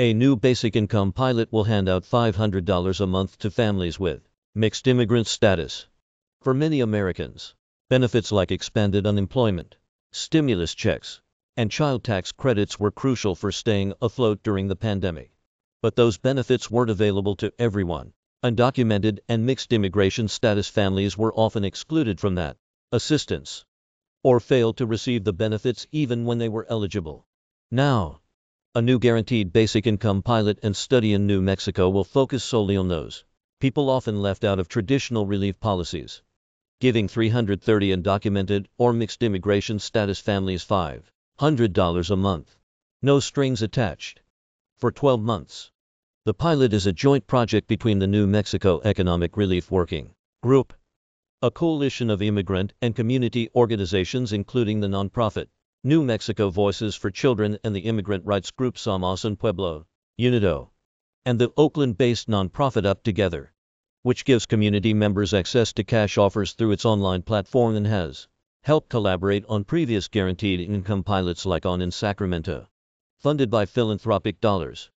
A new basic income pilot will hand out $500 a month to families with mixed immigrant status. For many Americans, benefits like expanded unemployment, stimulus checks, and child tax credits were crucial for staying afloat during the pandemic. But those benefits weren't available to everyone. Undocumented and mixed immigration status families were often excluded from that assistance or failed to receive the benefits even when they were eligible. Now, a new guaranteed basic income pilot and study in New Mexico will focus solely on those people often left out of traditional relief policies, giving 330 undocumented or mixed immigration status families $500 a month. No strings attached. For 12 months. The pilot is a joint project between the New Mexico Economic Relief Working Group, a coalition of immigrant and community organizations including the nonprofit New Mexico Voices for Children and the immigrant rights group Somos un Pueblo, UNIDO, and the Oakland-based nonprofit UpTogether, which gives community members access to cash offers through its online platform and has helped collaborate on previous guaranteed income pilots like on in Sacramento, funded by philanthropic dollars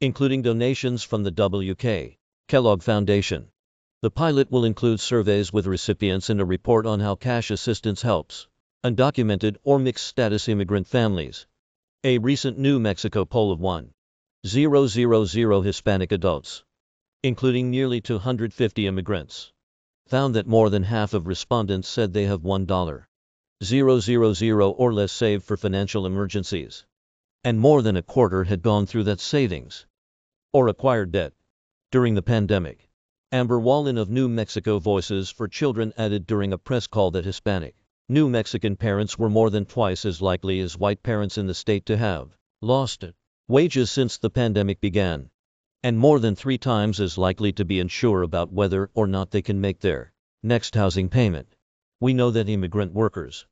including donations from the W.K. Kellogg Foundation. The pilot will include surveys with recipients and a report on how cash assistance helps undocumented or mixed status immigrant families. A recent New Mexico poll of 1,000 Hispanic adults, including nearly 250 immigrants, found that more than half of respondents said they have $1,000 or less saved for financial emergencies, and more than a quarter had gone through that savings or acquired debt. During the pandemic, Amber Wallin of New Mexico Voices for Children added during a press call that Hispanic New Mexican parents were more than twice as likely as white parents in the state to have lost it. wages since the pandemic began, and more than three times as likely to be unsure about whether or not they can make their next housing payment. We know that immigrant workers,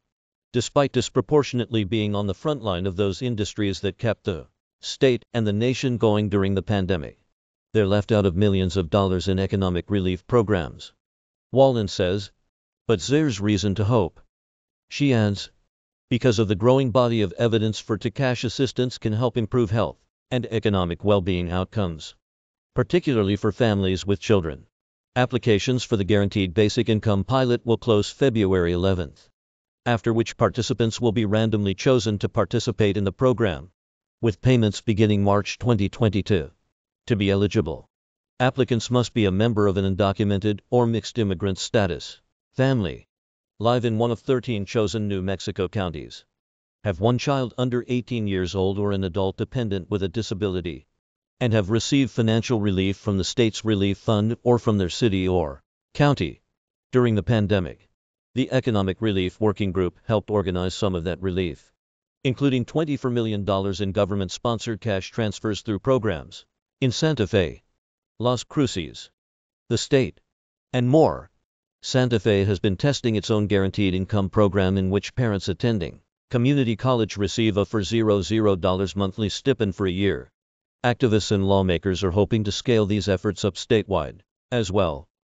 despite disproportionately being on the front line of those industries that kept the state, and the nation going during the pandemic. They're left out of millions of dollars in economic relief programs. Wallin says, but there's reason to hope. She adds, because of the growing body of evidence for cash assistance can help improve health and economic well-being outcomes, particularly for families with children. Applications for the Guaranteed Basic Income pilot will close February 11th, after which participants will be randomly chosen to participate in the program with payments beginning March 2022. To be eligible, applicants must be a member of an undocumented or mixed immigrant status family, live in one of 13 chosen New Mexico counties, have one child under 18 years old or an adult dependent with a disability, and have received financial relief from the state's relief fund or from their city or county during the pandemic. The Economic Relief Working Group helped organize some of that relief including $24 million in government-sponsored cash transfers through programs in Santa Fe, Las Cruces, the state, and more. Santa Fe has been testing its own guaranteed income program in which parents attending community college receive a for $0 monthly stipend for a year. Activists and lawmakers are hoping to scale these efforts up statewide as well.